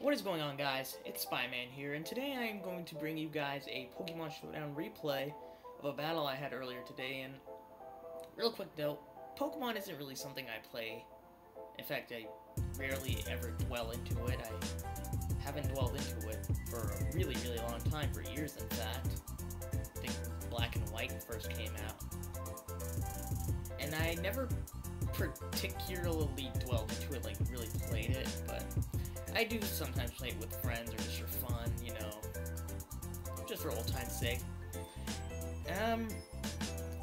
What is going on guys? It's Spyman here, and today I am going to bring you guys a Pokemon Showdown replay of a battle I had earlier today, and real quick note, Pokemon isn't really something I play. In fact, I rarely ever dwell into it. I haven't dwelled into it for a really, really long time, for years in fact. I think Black and White first came out. And I never particularly dwelled into it, like really played it, but I do sometimes play it with friends or just for fun, you know, just for old time's sake. Um,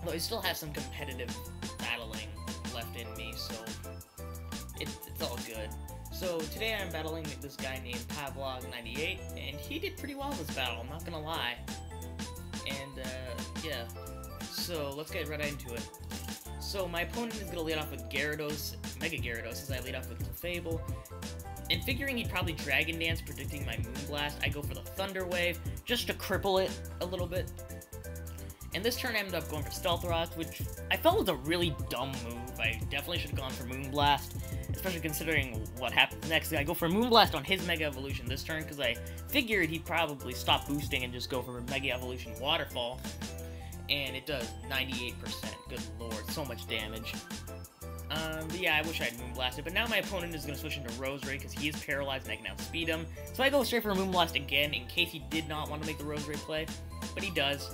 though I still have some competitive battling left in me, so it's, it's all good. So today I'm battling this guy named pablog98, and he did pretty well this battle, I'm not gonna lie. And, uh, yeah. So let's get right into it. So my opponent is to lead off with Gyarados, Mega Gyarados, as I lead off with Clefable. And figuring he'd probably Dragon Dance, predicting my Moonblast, I go for the Thunder Wave, just to cripple it a little bit. And this turn I ended up going for Stealth Rock, which I felt was a really dumb move. I definitely should have gone for Moonblast, especially considering what happens next. I go for Moonblast on his Mega Evolution this turn, because I figured he'd probably stop boosting and just go for Mega Evolution Waterfall and it does 98%. Good lord, so much damage. Um, yeah, I wish I had Moonblasted, but now my opponent is going to switch into Roserade because he is paralyzed and I can outspeed him. So I go straight for Moonblast again in case he did not want to make the Roserade play, but he does,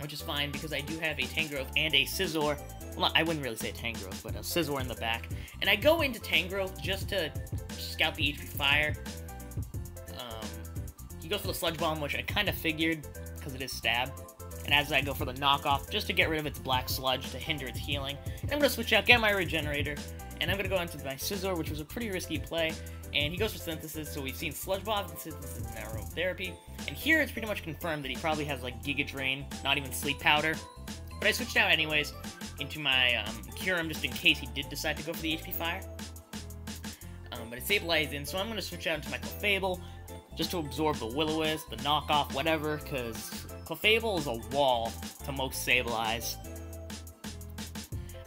which is fine because I do have a Tangrowth and a Scizor. Well, I wouldn't really say Tangrowth, but a Scizor in the back. And I go into Tangrowth just to scout the HP Fire. Um, he goes for the Sludge Bomb, which I kind of figured because it is Stab and as I go for the knockoff, just to get rid of its black sludge to hinder its healing. And I'm going to switch out, get my regenerator, and I'm going to go into my Scizor, which was a pretty risky play, and he goes for Synthesis, so we've seen Sludge Bomb and Synthesis and Aromatherapy, and here it's pretty much confirmed that he probably has, like, Giga Drain, not even Sleep Powder, but I switched out anyways into my um, Kyurem just in case he did decide to go for the HP Fire. Um, but it stabilized in, so I'm going to switch out into my Clefable, just to absorb the Will-O-Wisp, the knockoff, whatever, because Clefable is a wall to most Sableye.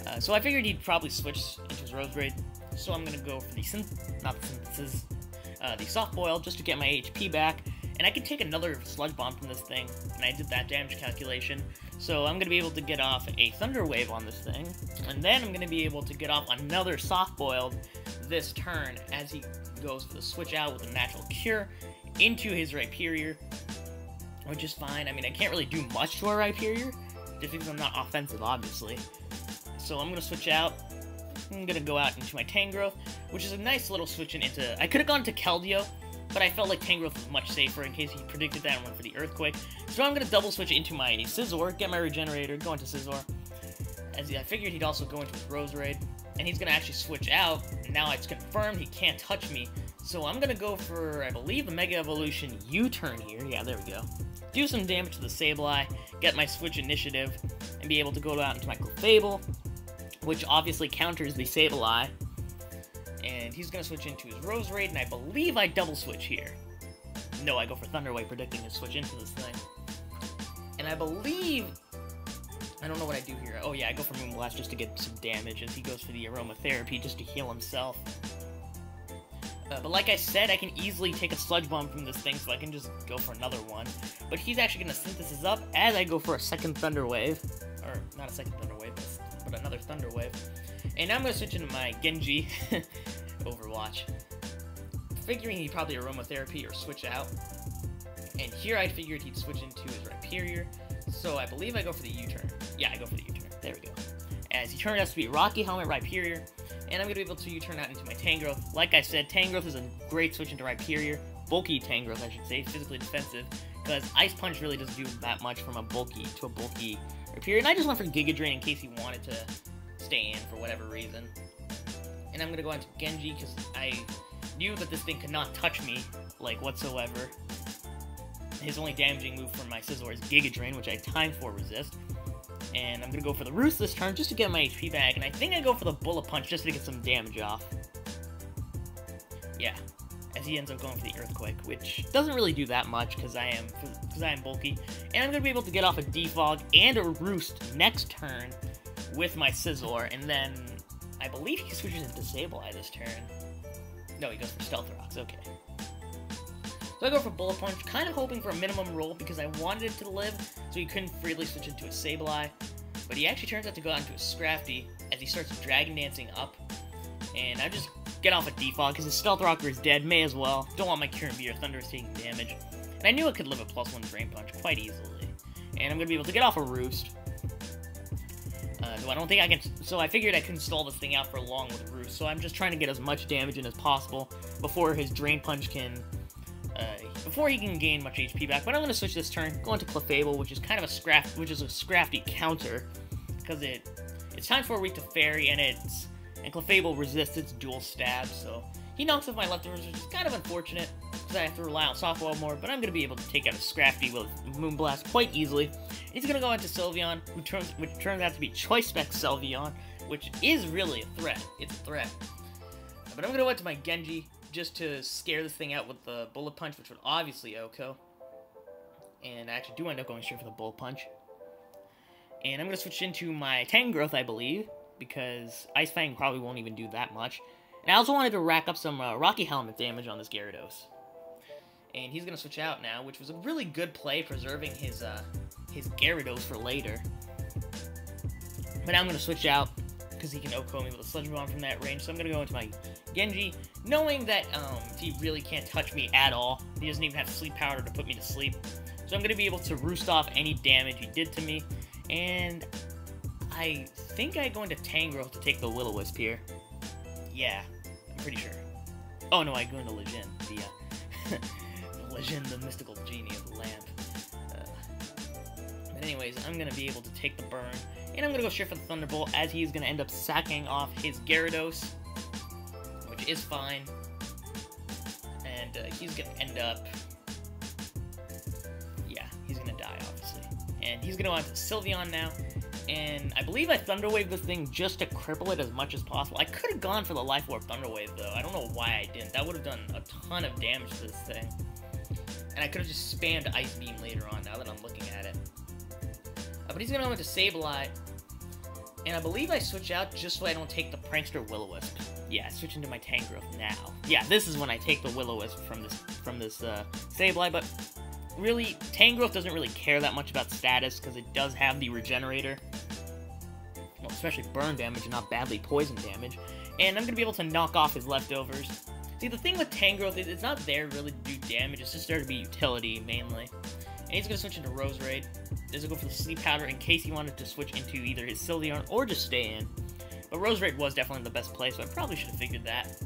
Uh, so I figured he'd probably switch into his Roserade, so I'm gonna go for the synth, not the synthesis, uh, the soft boil just to get my HP back, and I can take another sludge bomb from this thing, and I did that damage calculation, so I'm gonna be able to get off a thunder wave on this thing, and then I'm gonna be able to get off another soft boiled this turn as he goes for the switch out with a natural cure into his Rhyperior, which is fine. I mean, I can't really do much to a Rhyperior, just because I'm not offensive, obviously. So I'm going to switch out. I'm going to go out into my Tangrowth, which is a nice little switch in into... I could have gone to Keldeo, but I felt like Tangrowth was much safer in case he predicted that and went for the Earthquake. So I'm going to double switch into my Scizor, get my Regenerator, go into Scizor. As I figured he'd also go into his Roserade, and he's going to actually switch out. Now it's confirmed he can't touch me, so I'm to go for, I believe, a Mega Evolution U-turn here. Yeah, there we go do some damage to the Sableye, get my Switch Initiative, and be able to go out into my Clefable, which obviously counters the Sableye. And he's to switch into his Roserade, and I believe I double switch here. No, I go for Thunder Wave, predicting to switch into this thing. And I believe... I don't know what I do here. Oh yeah, I go for Moonblast just to get some damage, as he goes for the Aromatherapy just to heal himself. Uh, but like I said, I can easily take a Sludge Bomb from this thing, so I can just go for another one. But he's actually going to Synthesis up as I go for a second Thunder Wave. Or, not a second Thunder Wave, but another Thunder Wave. And now I'm going to switch into my Genji Overwatch. Figuring he'd probably Aromatherapy or switch out. And here I figured he'd switch into his Rhyperior. So I believe I go for the U-turn. Yeah, I go for the U-turn. There we go. As he turned out to be Rocky Helmet Rhyperior and I'm going to be able to turn that into my Tangrowth. Like I said, Tangrowth is a great switch into Rhyperior. Bulky Tangrowth, I should say, physically defensive, because Ice Punch really doesn't do that much from a bulky to a bulky Rhyperior. And I just went for Giga Drain in case he wanted to stay in for whatever reason. And I'm going to go into Genji, because I knew that this thing could not touch me, like, whatsoever. His only damaging move from my Scizor is Giga Drain, which I time for resist and I'm gonna go for the Roost this turn just to get my HP back, and I think I go for the Bullet Punch just to get some damage off. Yeah, as he ends up going for the Earthquake, which doesn't really do that much because I am because I am bulky, and I'm gonna be able to get off a Defog and a Roost next turn with my Scizor, and then I believe he switches into Sableye this turn. No, he goes for Stealth Rocks. Okay. I go for Bullet Punch, kind of hoping for a minimum roll because I wanted it to live, so he couldn't freely switch into a Sableye. But he actually turns out to go out into a Scrafty as he starts Dragon Dancing up. And I just get off a Defog because his Stealth Rocker is dead, may as well. Don't want my Kyurem B or Thundurus taking damage. And I knew it could live a plus one Drain Punch quite easily. And I'm to be able to get off a Roost. Uh, so I don't think I can... So I figured I couldn't stall this thing out for long with Roost. So I'm just trying to get as much damage in as possible before his Drain Punch can... Uh, before he can gain much HP back. But I'm going to switch this turn, go into Clefable, which is kind of a scrap, which is a scrafty counter. Because it... It's time for a week to Fairy, and it's... And Clefable resists its dual stab, so... He knocks off my leftovers, which is kind of unfortunate, because I have to rely on Softball more, but I'm going to be able to take out a Scrafty with Moonblast quite easily. He's going to go into Sylveon, which turns, which turns out to be Choice Spec Sylveon, which is really a threat. It's a threat. But I'm going to go into my Genji, just to scare this thing out with the Bullet Punch, which would obviously OHKO. And I actually do end up going straight for the Bullet Punch. And I'm going to switch into my Tangrowth, I believe, because Ice Fang probably won't even do that much. And I also wanted to rack up some uh, Rocky Helmet damage on this Gyarados. And he's going to switch out now, which was a really good play, preserving his, uh, his Gyarados for later. But now I'm going to switch out, because he can OHKO me with a Sludge Bomb from that range. So I'm going to go into my Genji, knowing that um, he really can't touch me at all. He doesn't even have Sleep Powder to put me to sleep. So I'm going to be able to roost off any damage he did to me. And I think I go into Tangrowth to take the Will-O-Wisp here. Yeah, I'm pretty sure. Oh no, I go into Legend, the, uh, Legend, the mystical genie of the lamp. Uh, but anyways, I'm gonna be able to take the burn, and I'm gonna go straight for the Thunderbolt, as he's gonna end up sacking off his Gyarados, which is fine. And uh, he's gonna end up... Yeah, he's gonna die, obviously. And he's gonna go on to Sylveon now, and I believe I Thunder Wave this thing just to cripple it as much as possible. I could have gone for the Life Orb Thunder Wave, though. I don't know why I didn't. That would have done a ton of damage to this thing. And I could have just spammed Ice Beam later on, now that I'm looking at it. Uh, but he's going to go into Sableye. And I believe I switch out just so I don't take the Prankster Will-O-Wisp. Yeah, switch into my Tangrowth now. Yeah, this is when I take the Will-O-Wisp from this from this uh, Sableye, but really, Tangrowth doesn't really care that much about status because it does have the Regenerator. Well, especially burn damage and not badly poison damage. And I'm going to be able to knock off his leftovers. See, the thing with Tangrowth is it's not there really to do damage, it's just there to be utility, mainly. And he's going to switch into Roserade. This will go for the Sleep Powder in case he wanted to switch into either his Sylveon or just stay in. But Roserade was definitely the best play, so I probably should have figured that.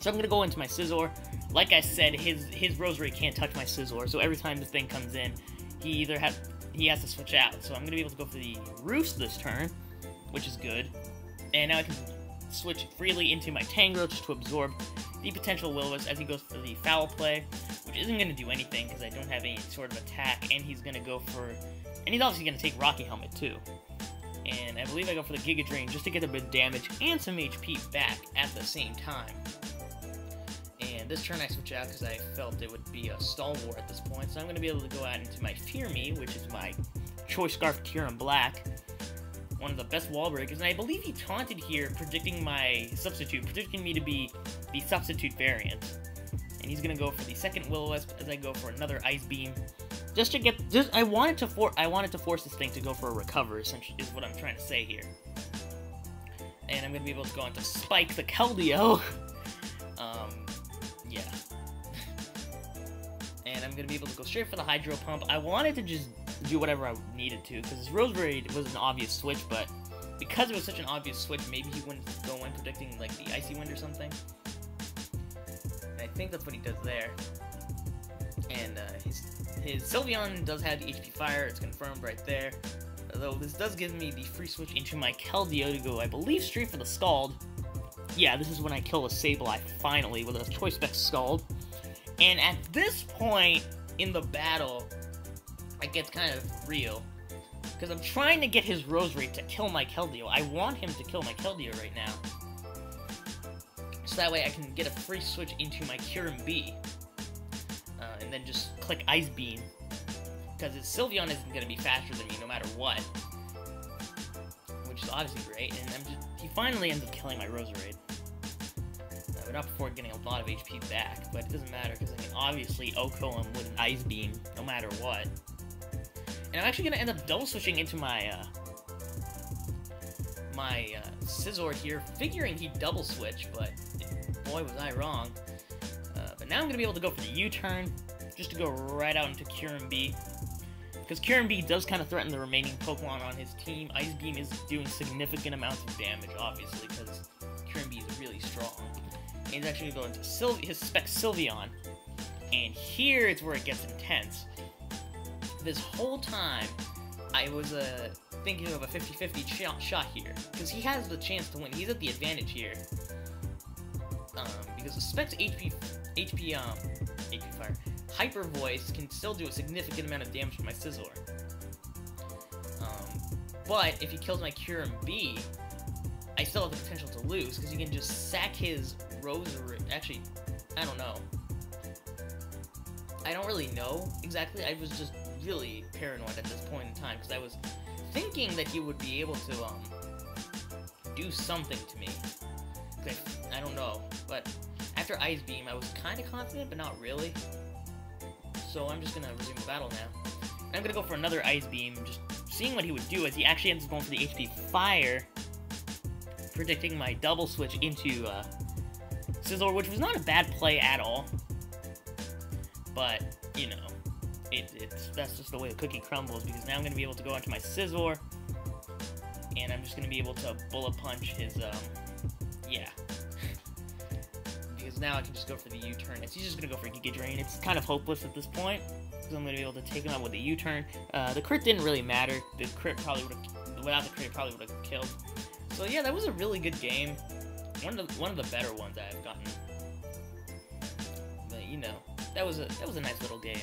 So I'm going to go into my Scizor. Like I said, his his Roserade can't touch my Scizor, so every time this thing comes in, he either has he has to switch out. So I'm going to be able to go for the Roost this turn, which is good. And now I can switch freely into my Tangrowth just to absorb the potential Willows as he goes for the Foul Play, which isn't going to do anything because I don't have any sort of attack, and he's going to go for... And he's obviously going to take Rocky Helmet, too. And I believe I go for the Giga Drain just to get a bit of damage and some HP back at the same time. And this turn I switch out because I felt it would be a stall war at this point, so I'm going to be able to go out into my Fear Me, which is my Choice Scarf Kyurem Black, one of the best wall breakers, and I believe he taunted here, predicting my substitute, predicting me to be the substitute variant. And he's gonna go for the second Will-O-Wisp as I go for another Ice Beam, just to get. Just I wanted to for I wanted to force this thing to go for a recover. Essentially, is what I'm trying to say here. And I'm gonna be able to go on to Spike the Keldeo. um, yeah. and I'm gonna be able to go straight for the Hydro Pump. I wanted to just do whatever I needed to, because Roserade was an obvious switch, but because it was such an obvious switch, maybe he wouldn't go in predicting, like, the Icy Wind or something. Think that's what he does there. And, uh, his, his Sylveon does have the HP Fire, it's confirmed right there. Although this does give me the free switch into my Keldeo to go, I believe, straight for the Scald. Yeah, this is when I kill a Sableye, finally, with a Choice Spec Scald. And at this point in the battle, it gets kind of real. Because I'm trying to get his Roserade to kill my Keldeo. I want him to kill my Keldeo right now. So that way I can get a free switch into my Kyurem B. Uh, and then just click Ice Beam. Because Sylveon isn't going to be faster than me no matter what. Which is obviously great. And I'm just, he finally ends up killing my Roserade. Uh, but not before getting a lot of HP back. But it doesn't matter because I can obviously OHKO him with an Ice Beam, no matter what. And I'm actually going to end up double switching into my, uh, my, uh, Scizor here, figuring he'd double switch, but boy was I wrong. Uh, but now I'm going to be able to go for the U-turn, just to go right out into Kyurem B. Because Kyurem B does kind of threaten the remaining Pokemon on his team. Ice Beam is doing significant amounts of damage, obviously, because Kyurem B is really strong. And he's actually going to go Syl his Spec Sylveon. And here is where it gets intense. This whole time, I was uh, thinking of a 50-50 shot, shot here. Because he has the chance to win. He's at the advantage here. Um, because the Spec's HP, HP, um, HP Fire, Hyper Voice can still do a significant amount of damage to my Scizor. Um, but if he kills my Kyurem B, I still have the potential to lose, because he can just sack his Roserade. Actually, I don't know. I don't really know exactly. I was just really paranoid at this point in time, because I was thinking that he would be able to, um, do something to me. I, don't know, but after Ice Beam, I was kind of confident, but not really. So I'm just gonna resume the battle now. I'm gonna go for another Ice Beam, just seeing what he would do as he actually ends up going for the HP Fire, predicting my double switch into uh, which was not a bad play at all. But, you know, it, it's that's just the way the cookie crumbles, because now I'm going to be able to go into my Scizor, and I'm just going to be able to Bullet Punch his, um, yeah. because now I can just go for the U-turn. He's just going to go for Giga Drain. It's kind of hopeless at this point, because I'm going to be able to take him out with a U-turn. Uh, the crit didn't really matter. The crit probably would have, without the crit, probably would have killed. So yeah, that was a really good game. One of the one of the better ones I've gotten. But you know, that was a that was a nice little game.